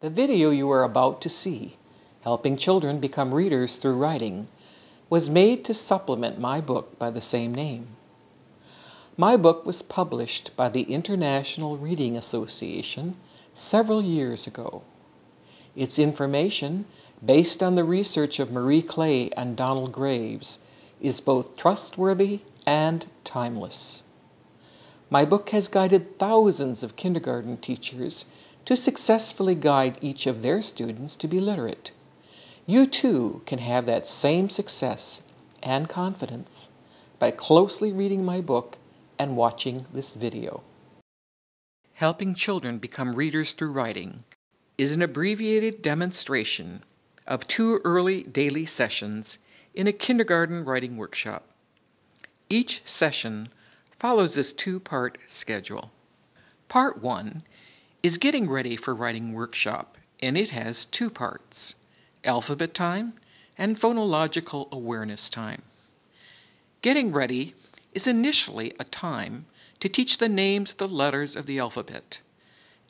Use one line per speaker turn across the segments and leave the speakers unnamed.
The video you are about to see, Helping Children Become Readers Through Writing, was made to supplement my book by the same name. My book was published by the International Reading Association several years ago. Its information, based on the research of Marie Clay and Donald Graves, is both trustworthy and timeless. My book has guided thousands of kindergarten teachers to successfully guide each of their students to be literate. You too can have that same success and confidence by closely reading my book and watching this video. Helping Children Become Readers Through Writing is an abbreviated demonstration of two early daily sessions in a kindergarten writing workshop. Each session follows this two part schedule. Part 1 is getting ready for writing workshop, and it has two parts alphabet time and phonological awareness time. Getting ready is initially a time to teach the names of the letters of the alphabet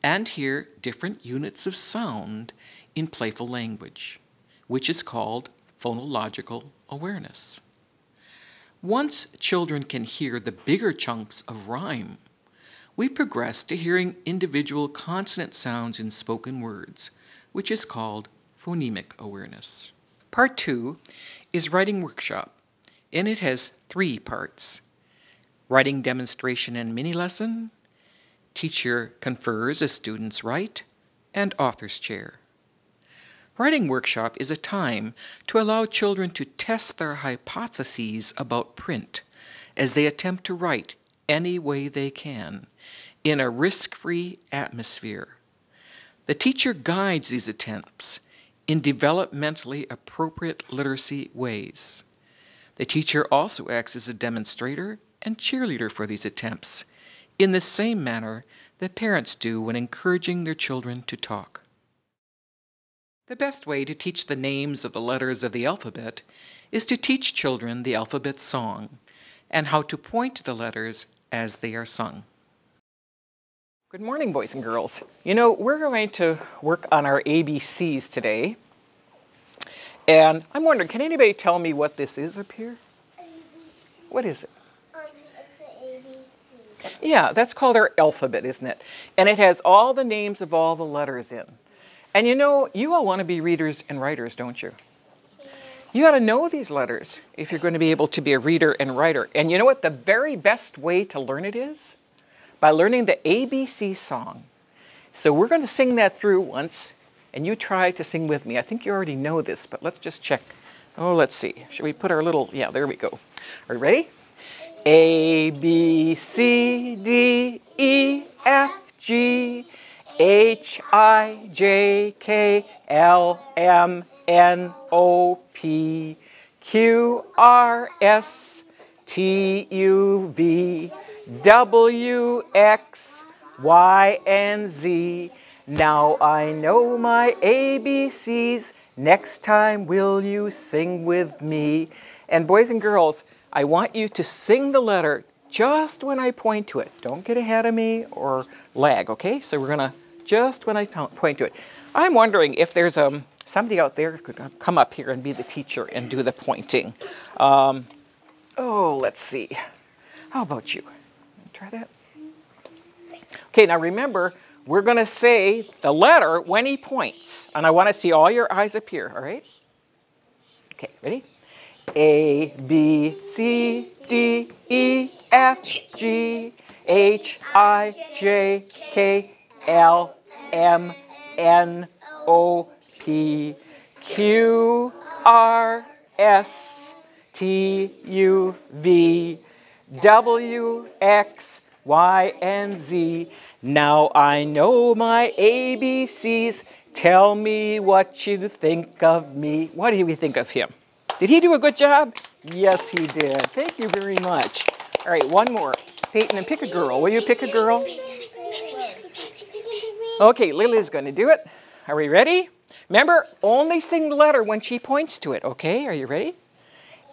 and hear different units of sound in playful language, which is called phonological awareness. Once children can hear the bigger chunks of rhyme we progress to hearing individual consonant sounds in spoken words, which is called phonemic awareness. Part two is writing workshop, and it has three parts. Writing demonstration and mini lesson, teacher confers as students write, and author's chair. Writing workshop is a time to allow children to test their hypotheses about print as they attempt to write any way they can in a risk free atmosphere. The teacher guides these attempts in developmentally appropriate literacy ways. The teacher also acts as a demonstrator and cheerleader for these attempts, in the same manner that parents do when encouraging their children to talk. The best way to teach the names of the letters of the alphabet is to teach children the alphabet song and how to point to the letters as they are sung. Good morning, boys and girls. You know, we're going to work on our ABCs today. And I'm wondering, can anybody tell me what this is up here? ABC. What is it? Um, yeah, that's called our alphabet, isn't it? And it has all the names of all the letters in. And you know, you all want to be readers and writers, don't you? You got to know these letters if you're going to be able to be a reader and writer. And you know what the very best way to learn it is? By learning the ABC song. So we're going to sing that through once, and you try to sing with me. I think you already know this, but let's just check. Oh, let's see. Should we put our little, yeah, there we go. Are you ready? A, B, C, D, E, F, G, H, I, J, K, L, M, N, O, P, Q, R, S, T, U, V, W, X, Y, and Z. Now I know my ABCs. Next time will you sing with me? And boys and girls, I want you to sing the letter just when I point to it. Don't get ahead of me or lag, okay? So we're to, just when I point to it. I'm wondering if there's um, somebody out there could come up here and be the teacher and do the pointing. Um, oh, let's see. How about you? Try that. Okay, now remember, we're going to say the letter when he points. And I want to see all your eyes appear, all right? Okay, ready? A, B, C, D, E, F, G, H, I, J, K, L, M, N, O, P, Q, R, S, T, U, V, W, X, Y, and Z. Now I know my ABCs. Tell me what you think of me. What do you think of him? Did he do a good job? Yes, he did. Thank you very much. All right, one more. Peyton, and pick a girl. Will you pick a girl? Okay, Lily's going to do it. Are we ready? Remember, only sing the letter when she points to it, okay? Are you ready?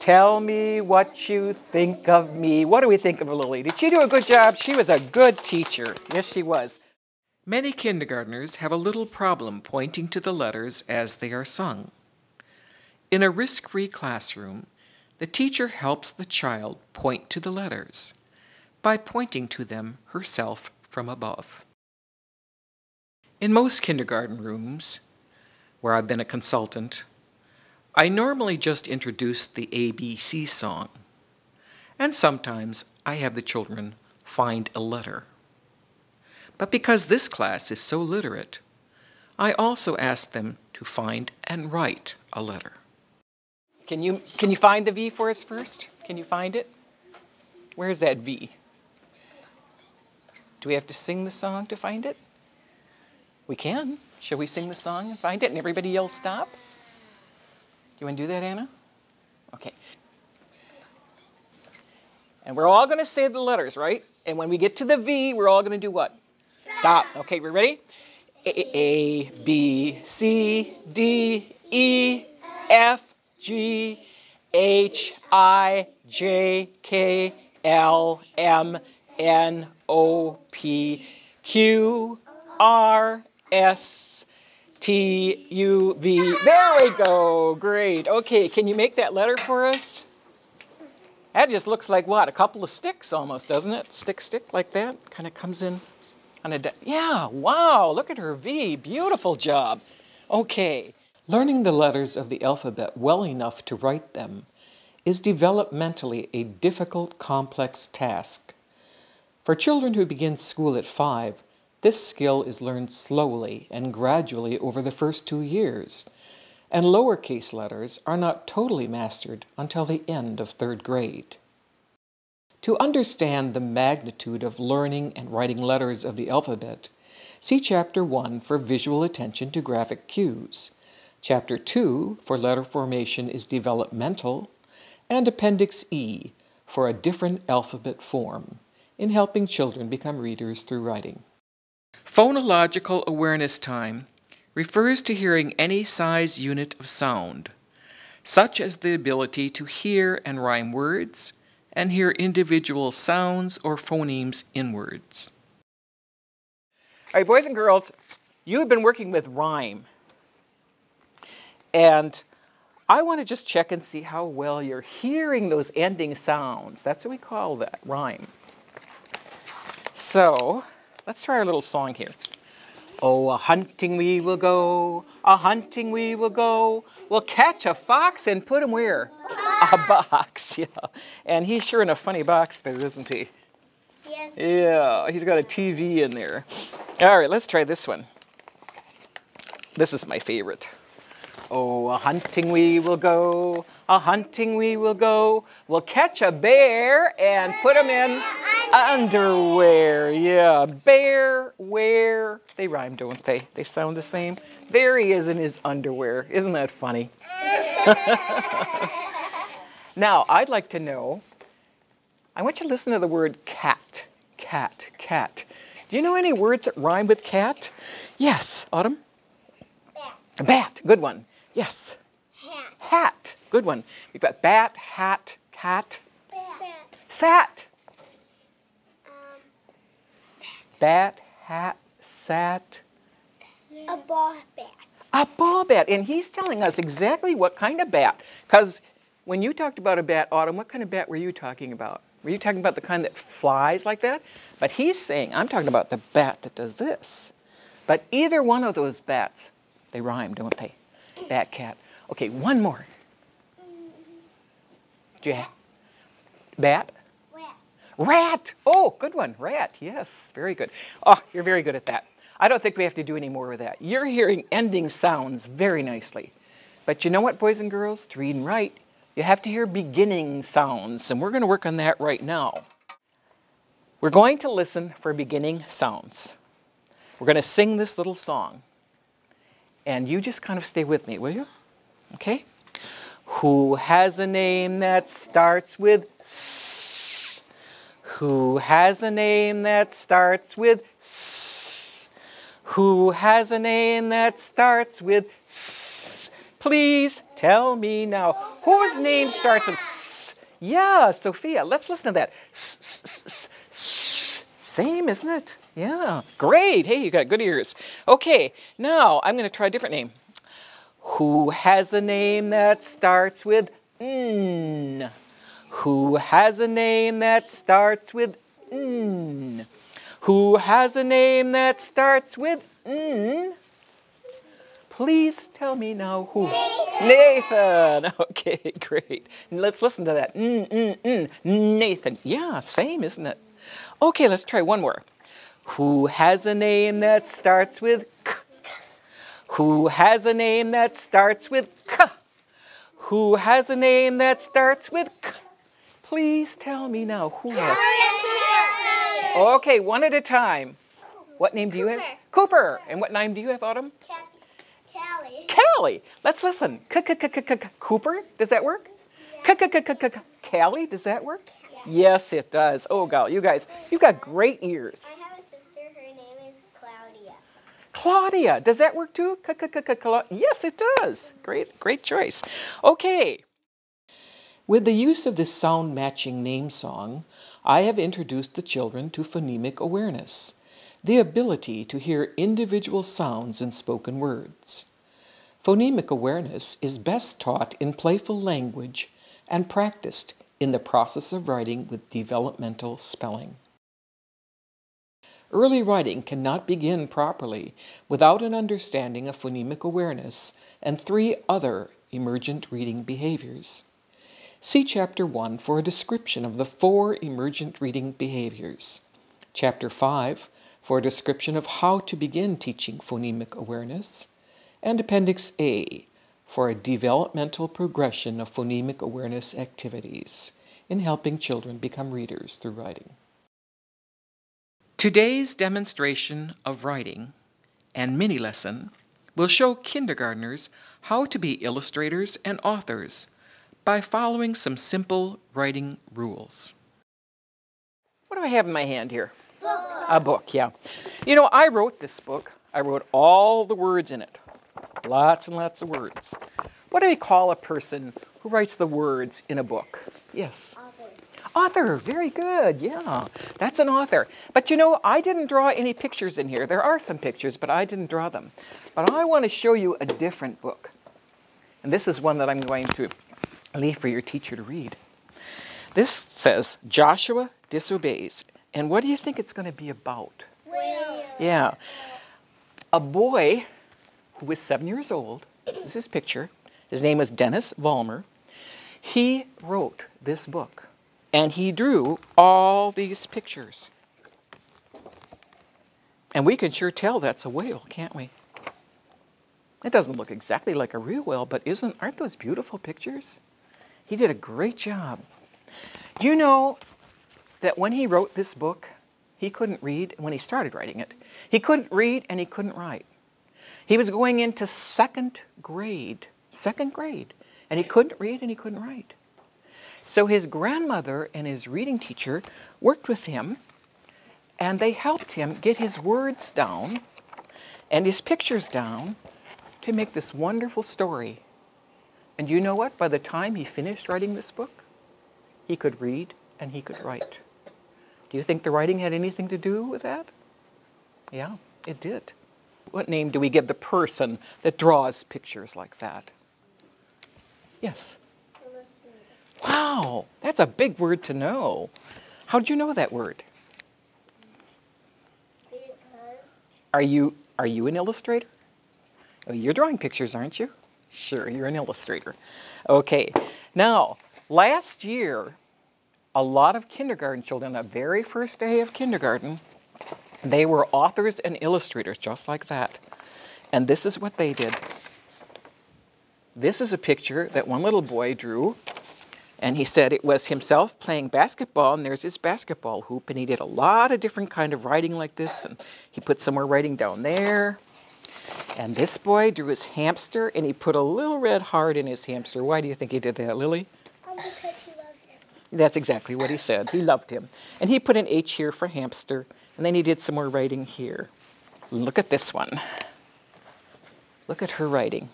Tell me what you think of me. What do we think of Lily? Did she do a good job? She was a good teacher. Yes, she was. Many kindergartners have a little problem pointing to the letters as they are sung. In a risk free classroom, the teacher helps the child point to the letters by pointing to them herself from above. In most kindergarten rooms, where I've been a consultant, I normally just introduce the ABC song, and sometimes I have the children find a letter. But because this class is so literate, I also ask them to find and write a letter. Can you, can you find the V for us first? Can you find it? Where's that V? Do we have to sing the song to find it? We can. Shall we sing the song and find it and everybody yell stop? You want to do that, Anna? Okay. And we're all going to say the letters, right? And when we get to the V, we're all going to do what? Stop. Okay, we're ready? A, A, B, C, D, E, F, G, H, I, J, K, L, M, N, O, P, Q, R, S T U V. There we go. Great. Okay, can you make that letter for us? That just looks like what? A couple of sticks almost, doesn't it? Stick, stick, like that. Kind of comes in on a. yeah, wow, look at her V. Beautiful job. Okay. Learning the letters of the alphabet well enough to write them is developmentally a difficult, complex task. For children who begin school at five, this skill is learned slowly and gradually over the first two years, and lowercase letters are not totally mastered until the end of third grade. To understand the magnitude of learning and writing letters of the alphabet, see Chapter 1 for visual attention to graphic cues. Chapter 2 for letter formation is developmental, and Appendix E for a different alphabet form in helping children become readers through writing. Phonological awareness time refers to hearing any size unit of sound, such as the ability to hear and rhyme words and hear individual sounds or phonemes in words. All right, boys and girls, you have been working with rhyme. And I want to just check and see how well you're hearing those ending sounds. That's what we call that, rhyme. So, Let's try our little song here. Oh, a hunting we will go, a hunting we will go. We'll catch a fox and put him where? A box, yeah. And he's sure in a funny box there, isn't he? Yeah. Yeah, he's got a TV in there. All right, let's try this one. This is my favorite. Oh, a hunting we will go, a hunting we will go. We'll catch a bear and put him in underwear. Yeah, bear, wear. They rhyme, don't they? They sound the same. There he is in his underwear. Isn't that funny? now, I'd like to know, I want you to listen to the word cat. Cat, cat. Do you know any words that rhyme with cat? Yes, Autumn? Bat. Bat, good one. Yes.
Hat.
Hat. Good one. We've got bat, hat, cat.
Sat.
Sat.
Um,
Bat, hat, sat.
a ball bat.
A ball bat. And he's telling us exactly what kind of bat. Because when you talked about a bat, Autumn, what kind of bat were you talking about? Were you talking about the kind that flies like that? But he's saying, I'm talking about the bat that does this. But either one of those bats, they rhyme, don't they? Bat, cat. Okay, one more. Do you have? Bat?
Rat.
Rat. Oh, good one. Rat. Yes, very good. Oh, you're very good at that. I don't think we have to do any more with that. You're hearing ending sounds very nicely. But you know what, boys and girls? To read and write, you have to hear beginning sounds, and we're going to work on that right now. We're going to listen for beginning sounds. We're going to sing this little song. And you just kind of stay with me, will you? Okay? Who has a name that starts with S? Who has a name that starts with S? Who has a name that starts with S? Please tell me now. Whose name starts with S? Yeah, Sophia. Let's listen to that. Same, isn't it? Yeah. Great. Hey, you got good ears. Okay, now I'm going to try a different name. Who has a name that starts with N? Who has a name that starts with N? Who has a name that starts with N? Please tell me now who. Nathan. Okay, great. Let's listen to that. N, N, N. Nathan. Yeah, same, isn't it? Okay, let's try one more. Who has a name that starts with K? Who has a name that starts with K? Who has a name that starts with K? Please tell me now who has. Okay, one at a time. What name do you have? Cooper. And what name do you have, Autumn?
Callie.
Callie. Let's listen. Cooper. Does that work? Callie. Does that work? Yes, it does. Oh, God, you guys, you've got great ears.
I have a sister. Her name is Claudia.
Claudia. Does that work too? Yes, it does. Great, great choice. Okay. With the use of this sound matching name song, I have introduced the children to phonemic awareness, the ability to hear individual sounds in spoken words. Phonemic awareness is best taught in playful language and practiced in the process of writing with developmental spelling. Early writing cannot begin properly without an understanding of phonemic awareness and three other emergent reading behaviors. See Chapter 1 for a description of the four emergent reading behaviors. Chapter 5 for a description of how to begin teaching phonemic awareness. And Appendix A for a developmental progression of phonemic awareness activities in helping children become readers through writing. Today's demonstration of writing and mini lesson will show kindergartners how to be illustrators and authors by following some simple writing rules. What do I have in my hand here?
Book.
A book, yeah. You know, I wrote this book. I wrote all the words in it. Lots and lots of words. What do we call a person who writes the words in a book? Yes. Author, very good, yeah. That's an author. But you know, I didn't draw any pictures in here. There are some pictures, but I didn't draw them. But I want to show you a different book. And this is one that I'm going to leave for your teacher to read. This says Joshua disobeys. And what do you think it's going to be about?
Will.
Yeah. A boy who was seven years old, this is his picture, his name was Dennis Vollmer. He wrote this book and he drew all these pictures. And we can sure tell that's a whale, can't we? It doesn't look exactly like a real whale, but isn't aren't those beautiful pictures? He did a great job. Do you know that when he wrote this book, he couldn't read when he started writing it. He couldn't read and he couldn't write. He was going into second grade, second grade, and he couldn't read and he couldn't write. So his grandmother and his reading teacher worked with him and they helped him get his words down and his pictures down to make this wonderful story. And you know what? By the time he finished writing this book, he could read and he could write. Do you think the writing had anything to do with that? Yeah, it did. What name do we give the person that draws pictures like that? Yes. Wow, that's a big word to know. How did you know that word? Are you are you an illustrator? Oh, you're drawing pictures, aren't you? Sure, you're an illustrator. Okay. Now, last year, a lot of kindergarten children, the very first day of kindergarten, they were authors and illustrators just like that. And this is what they did. This is a picture that one little boy drew and he said it was himself playing basketball and there's his basketball hoop and he did a lot of different kind of writing like this and he put some more writing down there And this boy drew his hamster and he put a little red heart in his hamster. Why do you think he did that, Lily?
Um, because he loved him.
That's exactly what he said. He loved him. And he put an H here for hamster, and then he did some more writing here. Look at this one. Look at her writing.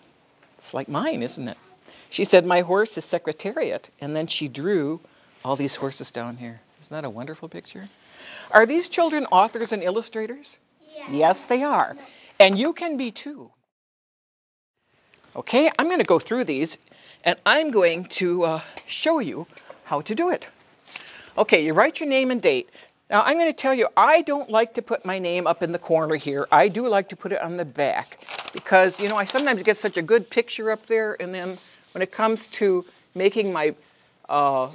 It's like mine, isn't it? She said, My horse is Secretariat, and then she drew all these horses down here. Isn't that a wonderful picture? Are these children authors and illustrators?
Yeah.
Yes, they are. And you can be too. Okay, I'm going to go through these and I'm going to uh, show you how to do it. Okay, you write your name and date. Now, I'm going to tell you, I don't like to put my name up in the corner here. I do like to put it on the back because, you know, I sometimes get such a good picture up there, and then when it comes to making my uh,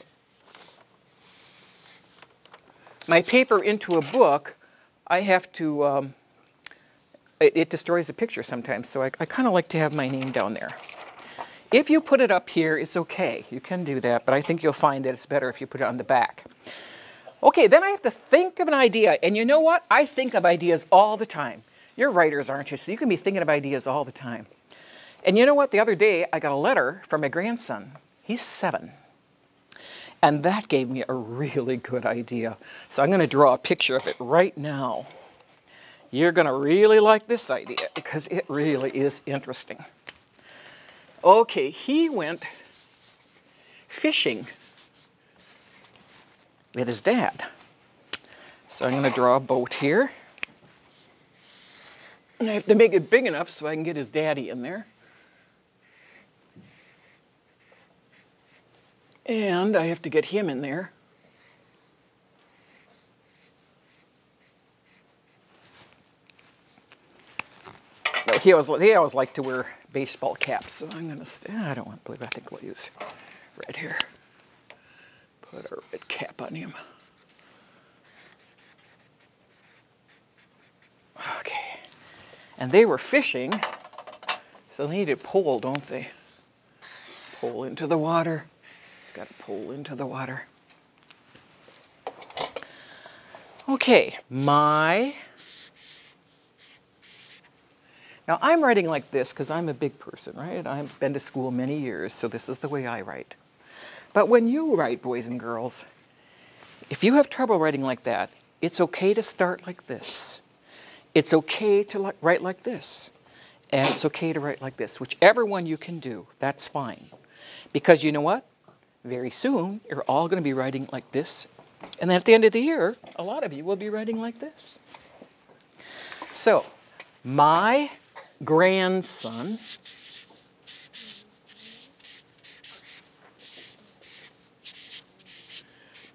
my paper into a book, I have to, um, it, it destroys the picture sometimes, so I, I kind of like to have my name down there. If you put it up here, it's okay. You can do that, but I think you'll find that it's better if you put it on the back. Okay, then I have to think of an idea. And you know what? I think of ideas all the time. You're writers, aren't you? So you can be thinking of ideas all the time. And you know what? The other day, I got a letter from my grandson. He's seven. And that gave me a really good idea. So I'm going to draw a picture of it right now. You're going to really like this idea because it really is interesting. Okay, he went fishing with his dad. So I'm going to draw a boat here. And I have to make it big enough so I can get his daddy in there. And I have to get him in there. He always, he always liked to wear baseball caps, so I'm gonna, I don't want to believe, I think we'll use red here. Put a red cap on him. Okay. And they were fishing, so they need a pole, don't they? Pole into the water. Got to pull into the water. Okay, my. Now I'm writing like this because I'm a big person, right? I've been to school many years, so this is the way I write. But when you write, boys and girls, if you have trouble writing like that, it's okay to start like this. It's okay to li- write like this. And it's okay to write like this. Whichever one you can do, that's fine. Because you know what? Very soon, you're all going to be writing like this. And then at the end of the year, a lot of you will be writing like this. So, my grandson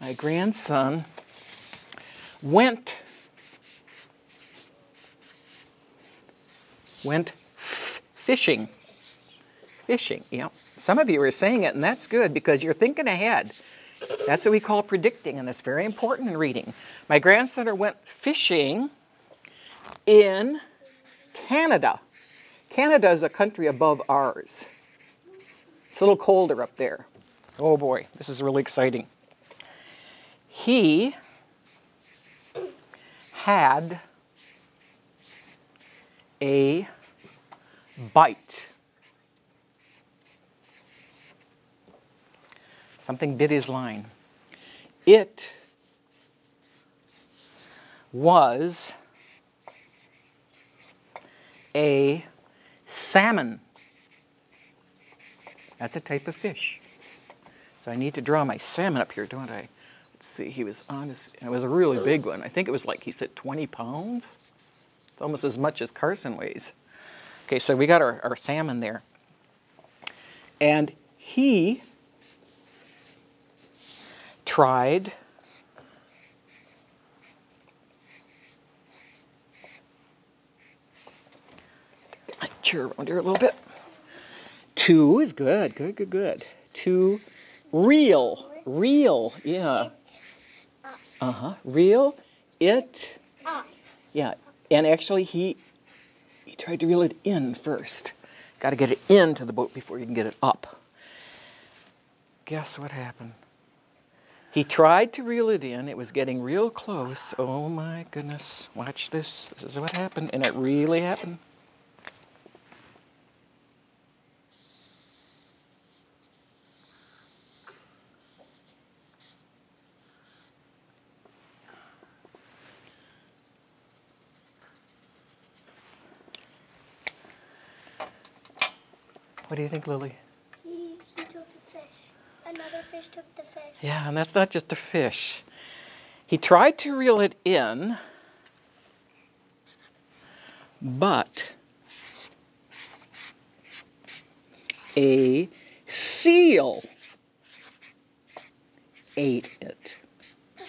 my grandson went went fishing fishing yeah some of you are saying it and that's good because you're thinking ahead. That's what we call predicting and that's very important in reading. My grandson went fishing in canada. Canada is a country above ours. It's a little colder up there. Oh boy this is really exciting. He had a bite. Something bit his line. It was a salmon. That's a type of fish. So I need to draw my salmon up here, don't I? Let's see, he was on his, and it was a really big one. I think it was like, he said 20 pounds? It's almost as much as Carson weighs. Okay, so we got our, our salmon there. And he tried my chair around here a little bit. Two is good, good, good, good. Two real, real, yeah. Uh huh. Reel it. Yeah. And actually, he he tried to reel it in first. Got to get it into the boat before you can get it up. Guess what happened? He tried to reel it in. It was getting real close. Oh my goodness. Watch this. This is what happened. And it really happened. What do you think, Lily?
Fish took the fish.
Yeah, and that's not just a fish. He tried to reel it in, but a seal ate it.
Who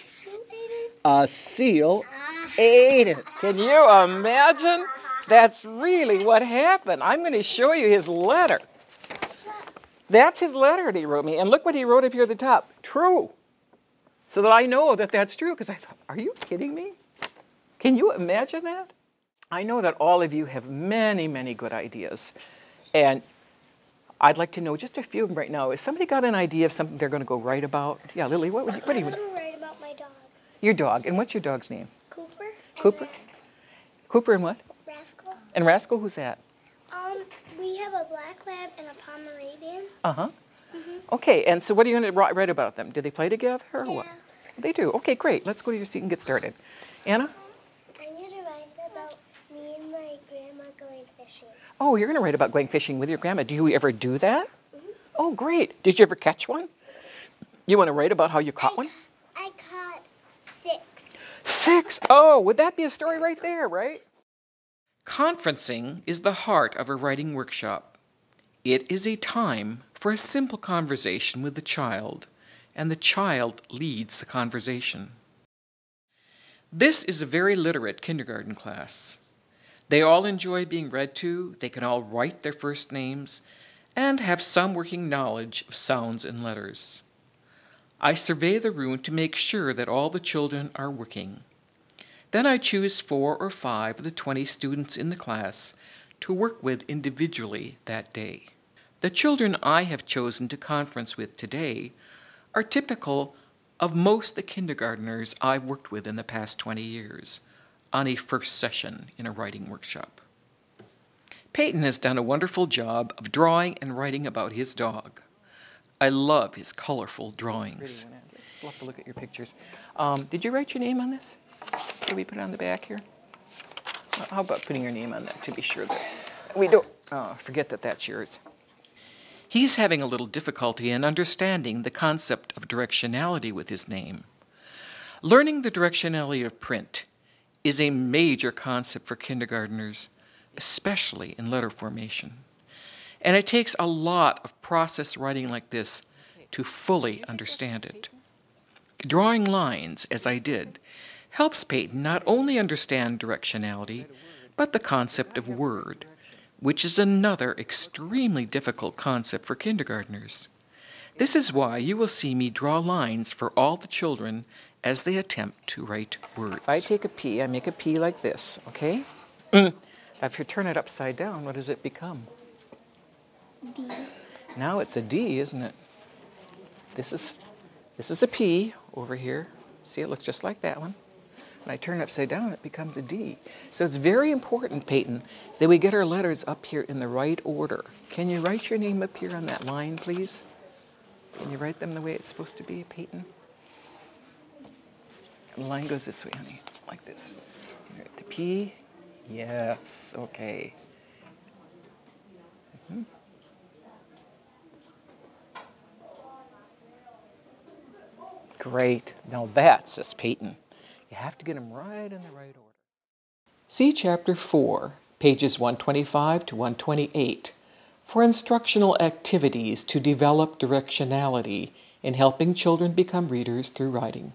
ate it?
A seal
Ah.
ate it. Can you imagine? That's really what happened. I'm going to show you his letter. That's his letter that he wrote me. And look what he wrote up here at the top true. So that I know that that's true. Because I thought, are you kidding me? Can you imagine that? I know that all of you have many, many good ideas. And I'd like to know just a few of them right now. Has somebody got an idea of something they're going to go write about? Yeah, Lily, what would you, what do you,
want to write about my dog,
your dog. And what's your dog's name?
Cooper.
Cooper? Cooper and what?
Rascal.
And Rascal, who's that?
Um, we have a black lab and a Pomeranian.
Uh huh. Okay, and so what are you going to write about them? Do they play together or what? They do. Okay, great. Let's go to your seat and get started. Anna?
I'm gonna write about me and my grandma going fishing.
Oh, you're going to write about going fishing with your grandma. Do you ever do that? Oh, great. Did you ever catch one? You want to write about how you caught one?
I caught six.
Six. Oh, would that be a story right there, right? Conferencing is the heart of a writing workshop. It is a time for a simple conversation with the child, and the child leads the conversation. This is a very literate kindergarten class. They all enjoy being read to, they can all write their first names, and have some working knowledge of sounds and letters. I survey the room to make sure that all the children are working. Then I choose four or five of the 20 students in the class to work with individually that day. The children I have chosen to conference with today are typical of most of the kindergarteners I've worked with in the past 20 years on a first session in a writing workshop. Peyton has done a wonderful job of drawing and writing about his dog. I love his colorful drawings. Love to look at your pictures. Um, did you write your name on this? Did we put it on the back here? Uh, How about putting your name on that to be sure that we don't oh, forget that that's yours? He's having a little difficulty in understanding the concept of directionality with his name. Learning the directionality of print is a major concept for kindergarteners, especially in letter formation. And it takes a lot of process writing like this to fully understand it. Drawing lines, as I did, helps Peyton not only understand directionality, but the concept of word, which is another extremely difficult concept for kindergartners. This is why you will see me draw lines for all the children as they attempt to write words. If I take a P, I make a P like this, okay? Mm. If you turn it upside down, what does it become?
B.
Now it's a D, isn't it? This is this is a P over here. See, it looks just like that one. When I turn it upside down, it becomes a D. So it's very important, Peyton, that we get our letters up here in the right order. Can you write your name up here on that line, please? Can you write them the way it's supposed to be, Peyton? The line goes this way, honey, like this. The P, yes, okay. Mm-hmm. Great. Now that's just Peyton. You have to get them right in the right order. See Chapter 4, pages 125 to 128, for instructional activities to develop directionality in helping children become readers through writing.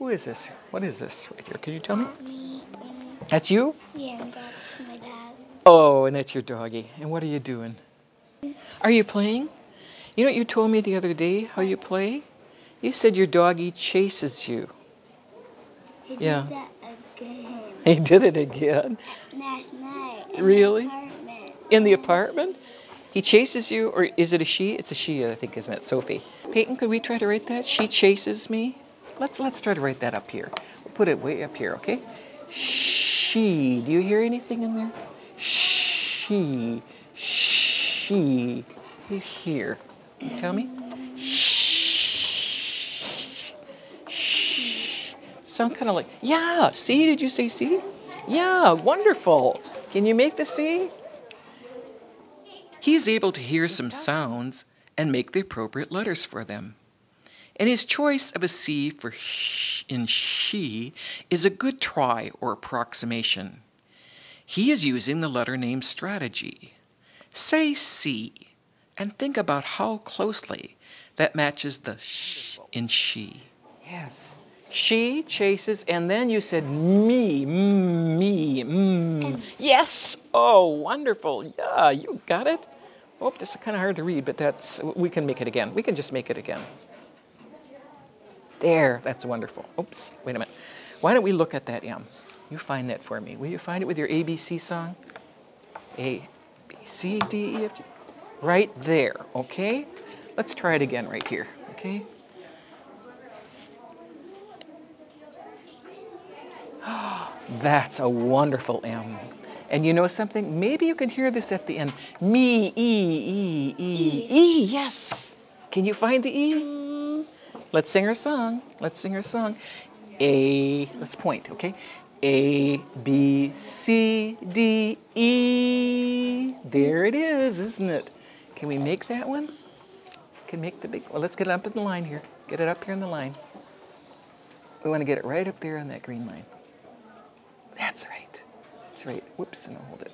Who is this? What is this right here? Can you tell me?
Me.
That's you?
Yeah, that's my dad.
Oh, and that's your doggy. And what are you doing? Are you playing? You know what you told me the other day how you play? You said your doggy chases you.
He
Yeah.
did that again
He did it again.
last night. in the
Really?
apartment.
In the apartment? He chases you, or is it a she? It's a she, I think, isn't it, Sophie? Peyton, could we try to write that? She chases me. Let's let's try to write that up here. We'll put it way up here, okay? She. Do you hear anything in there? She. She. You hear? Tell me? Sound kind of like, yeah, see, did you say see? Yeah, wonderful. Can you make the C? He is able to hear some sounds and make the appropriate letters for them. And his choice of a C for sh in she is a good try or approximation. He is using the letter name strategy. Say C and think about how closely that matches the sh in she. Yes. She chases, and then you said me, mm, me, mm. Yes. Oh, wonderful. Yeah, you got it. Oh, this is kind of hard to read, but that's we can make it again. We can just make it again. There, that's wonderful. Oops, wait a minute. Why don't we look at that M? You find that for me. Will you find it with your ABC song? A, B, C, D, E, F, G. Right there, okay? Let's try it again right here, okay? That's a wonderful M. And you know something? Maybe you can hear this at the end. Me, E, E, E, E, yes. Can you find the E? Let's sing our song. Let's sing our song. A, let's point, okay? A, B, C, D, E. There it is, isn't it? Can we make that one? Can make the big, well, let's get it up in the line here. Get it up here in the line. We want to get it right up there on that green line. That's right. That's right. Whoops, and I'll hold it.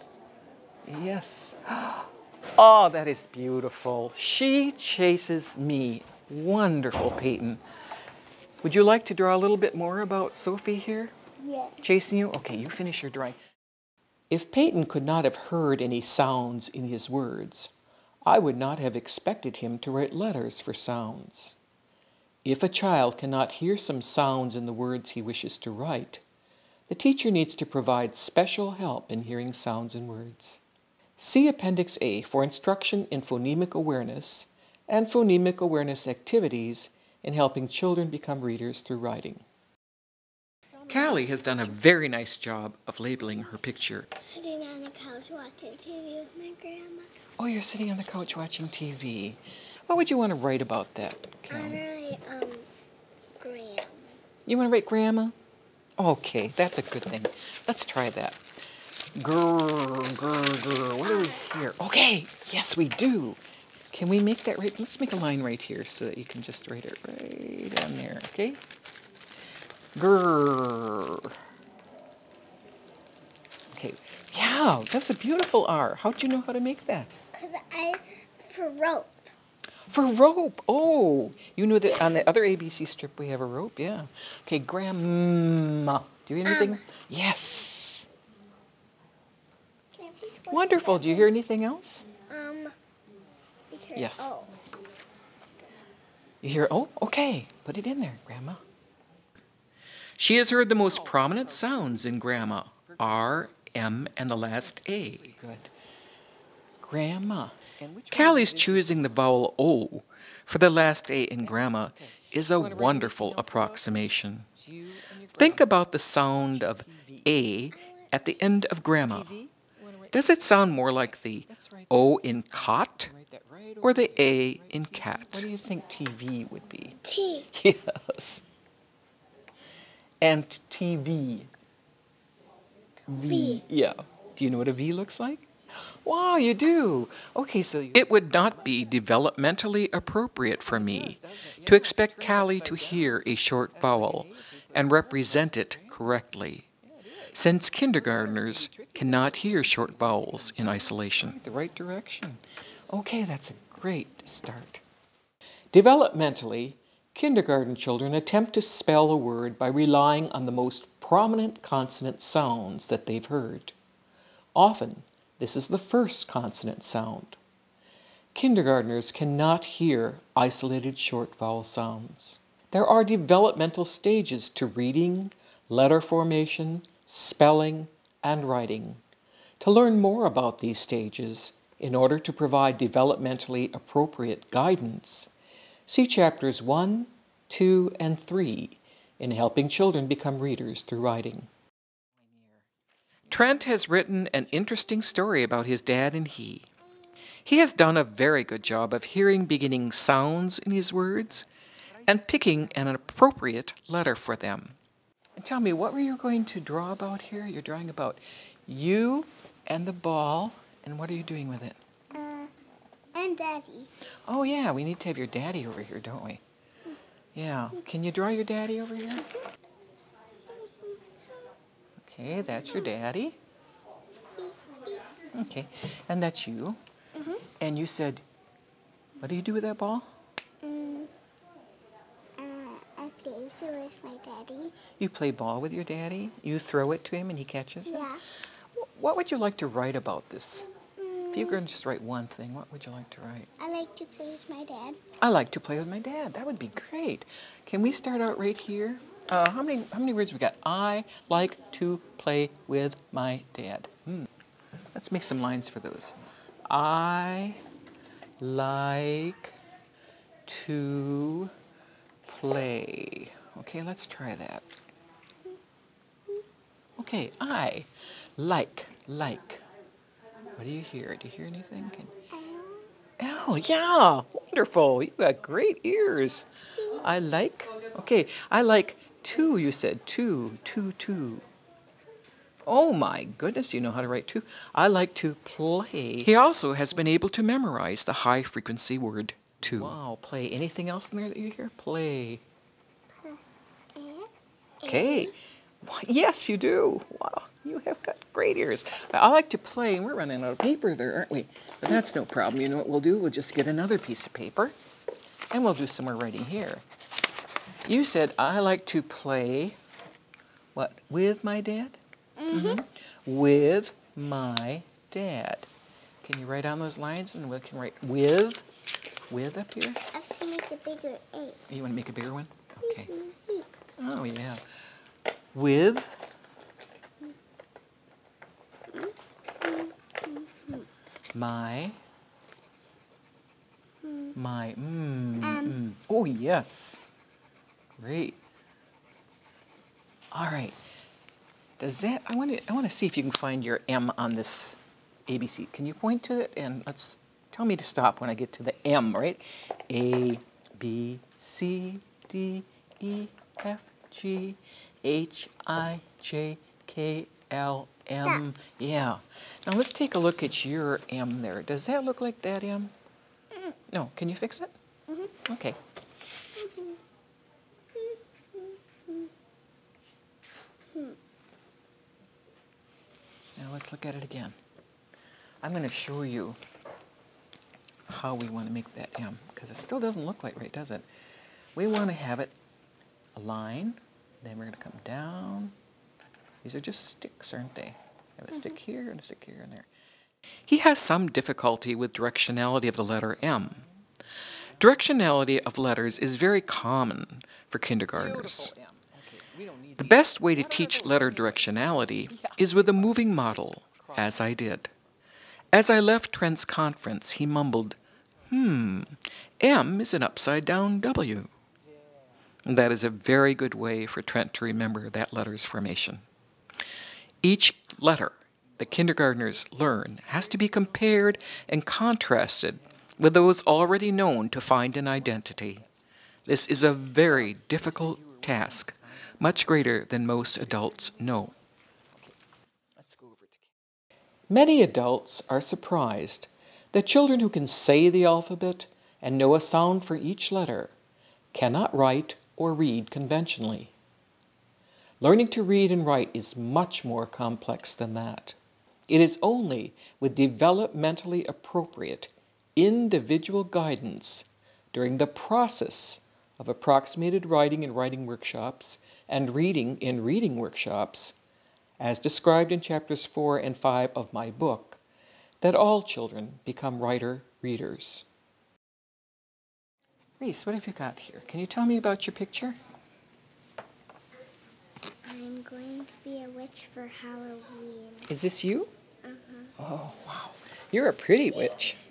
Yes. Oh, that is beautiful. She chases me. Wonderful, Peyton. Would you like to draw a little bit more about Sophie here?
Yeah.
Chasing you? Okay, you finish your drawing. If Peyton could not have heard any sounds in his words, I would not have expected him to write letters for sounds. If a child cannot hear some sounds in the words he wishes to write, the teacher needs to provide special help in hearing sounds and words. See Appendix A for instruction in phonemic awareness and phonemic awareness activities in helping children become readers through writing. Callie has done a very nice job of labeling her picture.
Sitting on the couch watching TV with my grandma.
Oh, you're sitting on the couch watching TV. What would you want to write about that,
I
Callie?
write, um, Graham.
You want to write grandma? Okay, that's a good thing. Let's try that. Grr, grr, grr. What do we hear? Okay, yes, we do. Can we make that right? Let's make a line right here so that you can just write it right down there, okay? Grr. Okay, yeah, that's a beautiful R. How'd you know how to make that?
Because I, rope.
For rope. Oh, you knew that on the other ABC strip we have a rope. Yeah. Okay, grandma. Do you hear anything?
Um.
yes.
Can I please watch
Wonderful. Do you hear anything else?
Um, because,
Yes.
Oh,
You hear? Oh, okay. Put it in there, grandma. She has heard the most prominent sounds in grandma R, M, and the last A. Good. Grandma. Callie's choosing the vowel O for the last A in grandma is a wonderful approximation. Think about the sound of A at the end of grandma. Does it sound more like the O in cot or the A in cat? What do you think TV would be?
T.
Yes. And TV.
V.
Yeah. Do you know what a V looks like? Wow, you do. Okay, so it would not be developmentally appropriate for me to expect Callie to hear a short vowel and represent it correctly, since kindergartners cannot hear short vowels in isolation. The right direction. Okay, that's a great start. Developmentally, kindergarten children attempt to spell a word by relying on the most prominent consonant sounds that they've heard. Often, this is the first consonant sound. Kindergartners cannot hear isolated short vowel sounds. There are developmental stages to reading, letter formation, spelling, and writing. To learn more about these stages, in order to provide developmentally appropriate guidance, see chapters 1, 2, and 3 in helping children become readers through writing. Trent has written an interesting story about his dad and he. He has done a very good job of hearing beginning sounds in his words and picking an appropriate letter for them. And tell me, what were you going to draw about here? You're drawing about you and the ball, and what are you doing with it?
Uh, And Daddy.
Oh, yeah, we need to have your daddy over here, don't we? Yeah. Can you draw your daddy over here? Okay, that's your daddy. Okay, and that's you.
Mhm.
And you said, what do you do with that ball?
Mm, uh, I play so with my daddy.
You play ball with your daddy. You throw it to him and he catches it.
Yeah.
What would you like to write about this? If you
Mm,
were going to just write one thing, what would you like to write?
I like to play with my dad.
I like to play with my dad. That would be great. Can we start out right here? Uh, how many how many words we got? I like to play with my dad. Hmm. Let's make some lines for those. I like to play. Okay, let's try that. Okay, I like like. What do you hear? Do you hear anything? Can, Oh, yeah. Wonderful. You got great ears. I like. Okay, I like two, you said. Two, two, two. Oh my goodness, you know how to write two. I like to play. He also has been able to memorize the high frequency word two. Wow, play. Anything else in there that you hear? Play. Okay. Why, Yes, you do. Wow, you have got great ears. I like to play, and we're running out of paper there, aren't we? But that's no problem. You know what we'll do? We'll just get another piece of paper, and we'll do some more writing here. You said, I like to play, what, with my dad?
Mm-hmm.
With my dad. Can you write on those lines? And we can write with, with up here?
I have to make a bigger A.
You want to make a bigger one? Okay. Oh, yeah. With my my mm, mm. Oh, yes. Great. All right. Does that I want to I want to see if you can find your M on this ABC. Can you point to it and let's tell me to stop when I get to the M, right? A B C D E F G H I J K L M. Yeah. Now let's take a look at your M there. Does that look like that M? No. Can you fix it? Mm-hmm. Okay. Let's look at it again. I'm going to show you how we want to make that M because it still doesn't look like right, does it? We want to have it a line, then we're going to come down. These are just sticks, aren't they? I Have a stick mm-hmm. here and a stick here and there. He has some difficulty with directionality of the letter M. Directionality of letters is very common for kindergartners. The best way to teach letter directionality is with a moving model, as I did. As I left Trent's conference, he mumbled, Hmm, M is an upside down W. That is a very good way for Trent to remember that letter's formation. Each letter the kindergartners learn has to be compared and contrasted with those already known to find an identity. This is a very difficult task, much greater than most adults know. Many adults are surprised that children who can say the alphabet and know a sound for each letter cannot write or read conventionally. Learning to read and write is much more complex than that. It is only with developmentally appropriate individual guidance during the process of approximated writing and writing workshops and reading in reading workshops, as described in chapters 4 and 5 of my book, that all children become writer readers. Reese, what have you got here? Can you tell me about your picture?
I'm going to be a witch for Halloween.
Is this you?
Uh-huh.
Oh, wow. You're a pretty witch.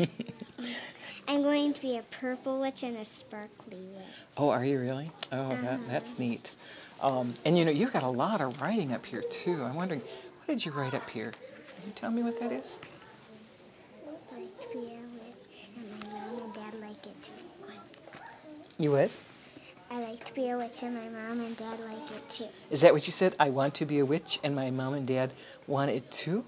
I'm going to be a purple witch and a sparkly witch.
oh, are you really? Oh, that, that's neat. Um, and you know, you've got a lot of writing up here, too. I'm wondering, what did you write up here? Can you tell me what that is?
I like to be a witch, and my mom and dad like it too.
You what?
I like to be a witch, and my mom and dad like it too.
Is that what you said? I want to be a witch, and my mom and dad want it too?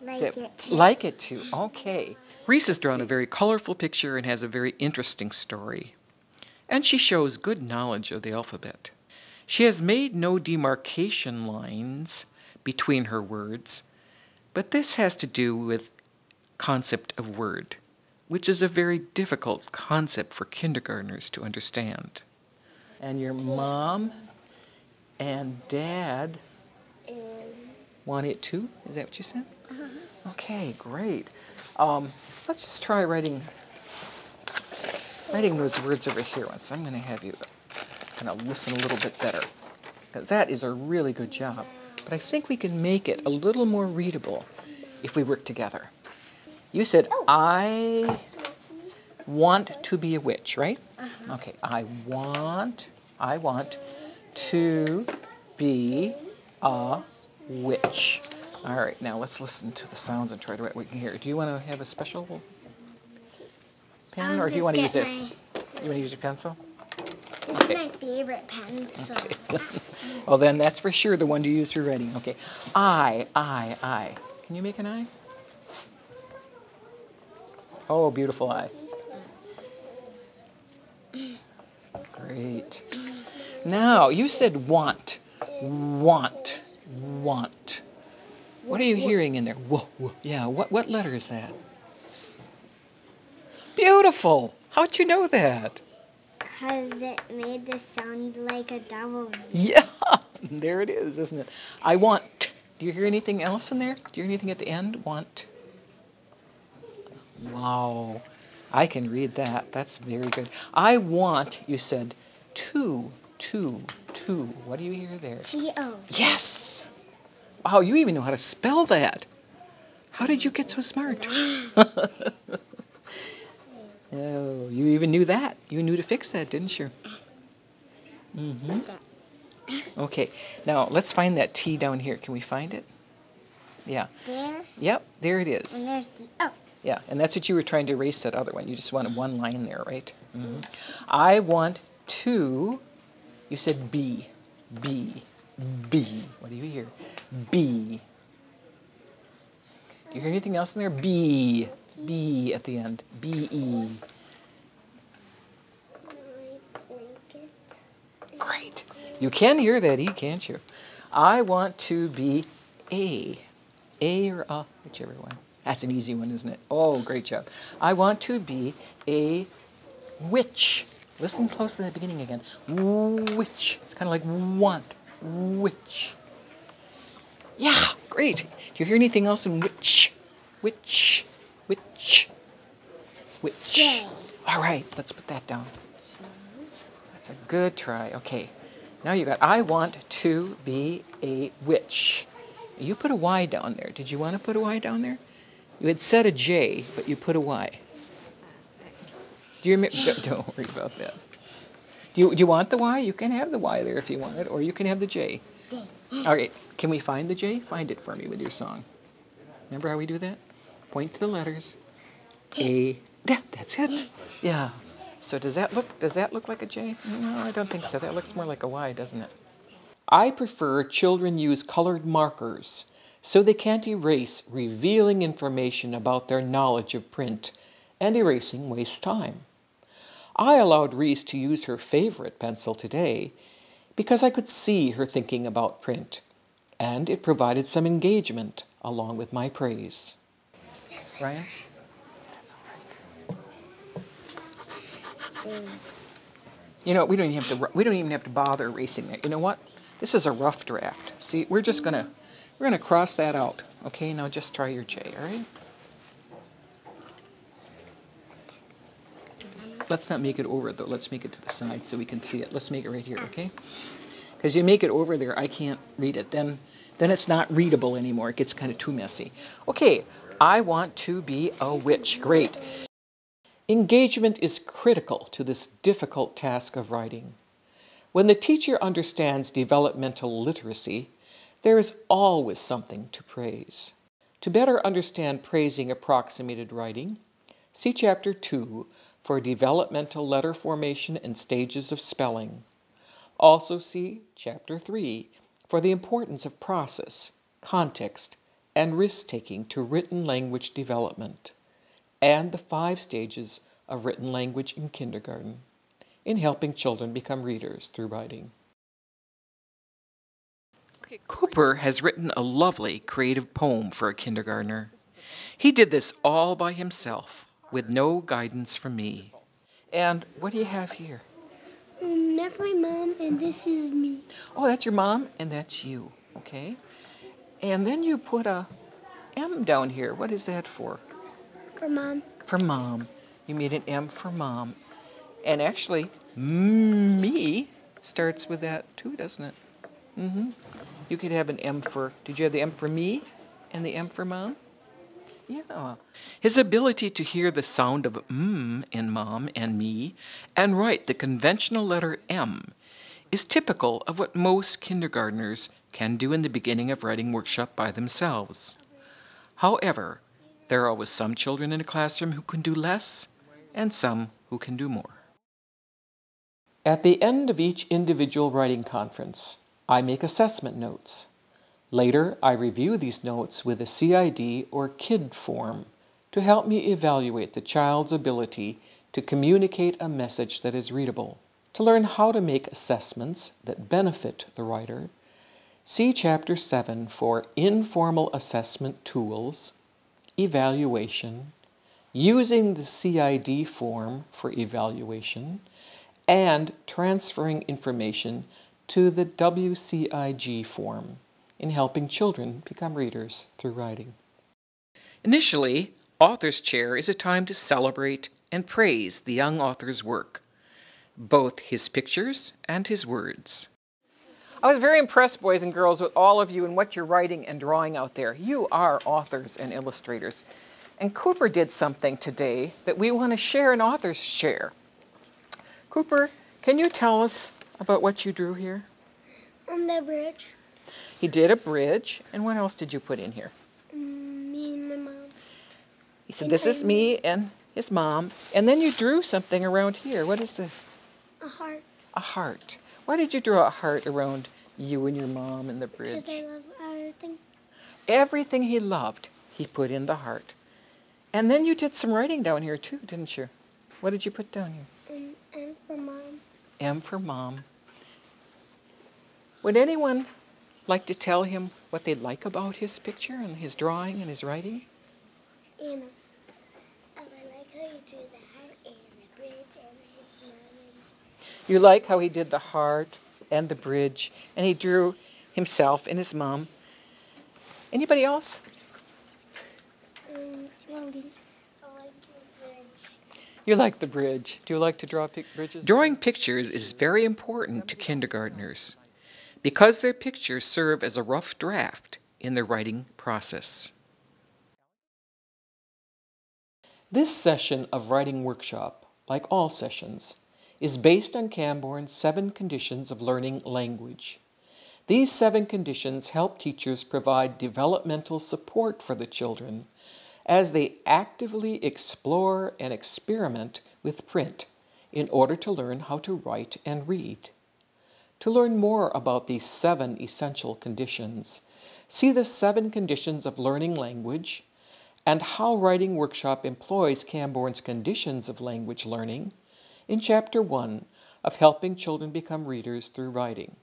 Like it too.
Like it too. Okay. Reese has drawn a very colorful picture and has a very interesting story. And she shows good knowledge of the alphabet. She has made no demarcation lines between her words, but this has to do with concept of word, which is a very difficult concept for kindergartners to understand. And your mom and dad want it too? Is that what you said? Okay, great. Um, let's just try writing writing those words over here once. I'm going to have you kind of listen a little bit better. Because that is a really good job. But I think we can make it a little more readable if we work together. You said, I want to be a witch, right?
Uh-huh.
Okay, I want, I want to be a witch. All right, now let's listen to the sounds and try to write what we can hear. Do you want to have a special pen,
I'll
or do you want to use
get
this? You want to use your pencil?
This
Okay.
is my favorite pencil. Okay.
Well, then that's for sure the one to use for writing. Okay, I, I, I. Can you make an eye? Oh, beautiful eye. Great. Now, you said want. Want. Want. What are you hearing in there? Whoa, whoa. Yeah, what, what letter is that? Beautiful. How'd you know that?
Because it made this sound like a double.
Yeah, there it is, isn't it? I want. Do you hear anything else in there? Do you hear anything at the end? Want. Wow, I can read that. That's very good. I want, you said, two, two, two. What do you hear there?
T-O.
Yes! Wow, you even know how to spell that. How did you get so smart? oh, you even knew that. You knew to fix that, didn't you? Mm-hmm. Okay, now let's find that T down here. Can we find it? Yeah.
There.
Yep, there it is.
And there's the, oh.
Yeah, and that's what you were trying to erase that other one. You just wanted one line there, right? hmm I want to, you said B. B. B. What do you hear? B. Do you hear anything else in there? B. B at the end. B E. Great. You can hear that E, can't you? I want to be A. A or A, whichever one. That's an easy one, isn't it? Oh, great job. I want to be a witch. Listen close to the beginning again. Witch. It's kind of like want. Witch. Yeah, great. Do you hear anything else in witch? Witch. Witch. Witch.
J.
All right, let's put that down. That's a good try. Okay. Now you got I want to be a witch. You put a Y down there. Did you want to put a Y down there? You had said a J, but you put a Y. Do you remember? Don't worry about that. Do you, do you want the Y? You can have the Y there if you want it, or you can have the J.
J.
All right. Can we find the J? Find it for me with your song. Remember how we do that? Point to the letters. J. Yeah, that's it. Yeah. So does that look does that look like a J? No, I don't think so. That looks more like a Y, doesn't it? I prefer children use colored markers so they can't erase revealing information about their knowledge of print, and erasing wastes time. I allowed Reese to use her favorite pencil today because I could see her thinking about print, and it provided some engagement along with my praise. Ryan? You know, we don't even have to. We don't even have to bother erasing it. You know what? This is a rough draft. See, we're just gonna we're gonna cross that out. Okay, now just try your J. All right. Let's not make it over though. Let's make it to the side so we can see it. Let's make it right here. Okay. Because you make it over there, I can't read it. Then, then it's not readable anymore. It gets kind of too messy. Okay. I want to be a witch. Great. Engagement is critical to this difficult task of writing. When the teacher understands developmental literacy, there is always something to praise. To better understand praising approximated writing, see Chapter 2 for developmental letter formation and stages of spelling. Also see Chapter 3 for the importance of process, context, and risk taking to written language development. and the five stages of written language in kindergarten in helping children become readers through writing. Cooper has written a lovely creative poem for a kindergartner. He did this all by himself with no guidance from me. And what do you have here?
That's my mom, and this is me.
Oh, that's your mom, and that's you. Okay. And then you put a M down here. What is that for?
For mom.
For mom. You made an M for mom. And actually, me starts with that too, doesn't it? Mm-hmm. You could have an M for, did you have the M for me and the M for mom? Yeah. His ability to hear the sound of mm in mom and me and write the conventional letter M is typical of what most kindergartners can do in the beginning of writing workshop by themselves. However, there are always some children in a classroom who can do less and some who can do more. At the end of each individual writing conference, I make assessment notes. Later, I review these notes with a CID or KID form to help me evaluate the child's ability to communicate a message that is readable. To learn how to make assessments that benefit the writer, see Chapter 7 for informal assessment tools, evaluation, using the CID form for evaluation, and transferring information to the WCIG form in helping children become readers through writing. Initially, Author's Chair is a time to celebrate and praise the young author's work both his pictures and his words. I was very impressed, boys and girls, with all of you and what you're writing and drawing out there. You are authors and illustrators. And Cooper did something today that we want to share an author's share. Cooper, can you tell us about what you drew here?
On the bridge.
He did a bridge. And what else did you put in here?
Mm, me and my mom.
He said, This is me and his mom. And then you drew something around here. What is this?
A heart.
A heart. Why did you draw a heart around you and your mom and the bridge?
Because I love everything.
Everything he loved, he put in the heart. And then you did some writing down here too, didn't you? What did you put down here?
And M for mom.
M for mom. Would anyone like to tell him what they like about his picture and his drawing and his writing?
Anna. I like how you do that.
You like how he did the heart and the bridge, and he drew himself and his mom. Anybody else?
Um,
you like the bridge. Do you like to draw pic- bridges? Drawing pictures is very important to kindergartners because their pictures serve as a rough draft in the writing process. This session of writing workshop, like all sessions, is based on Cambourne's seven conditions of learning language. These seven conditions help teachers provide developmental support for the children as they actively explore and experiment with print in order to learn how to write and read. To learn more about these seven essential conditions, see the seven conditions of learning language and how Writing Workshop employs Cambourne's conditions of language learning in Chapter 1 of Helping Children Become Readers Through Writing.